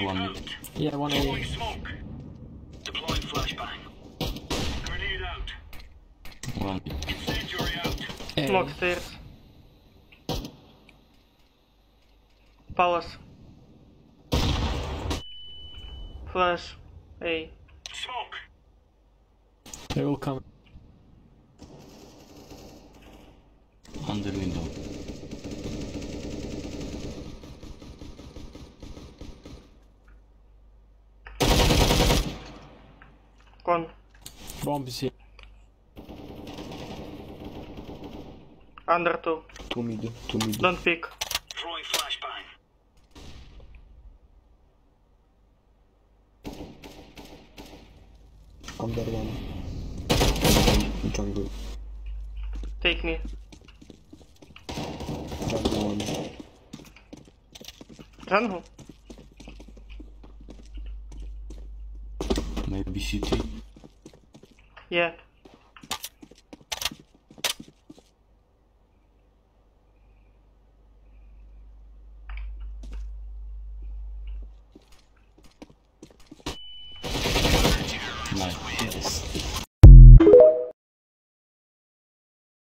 One mid. Yeah, one A. smoke. Deploy flashbang. Grenade out. One mid. Incendiary out. A. Smoke stairs. Palace. Flash. A. Smoke. They will come. Under window. Bomb is here. Under two. Two mid, two mid. Don't pick. Throwing flashbang. Under one. Jungle. Take me. Jungle one. Jungle. City. Yeah. Nice.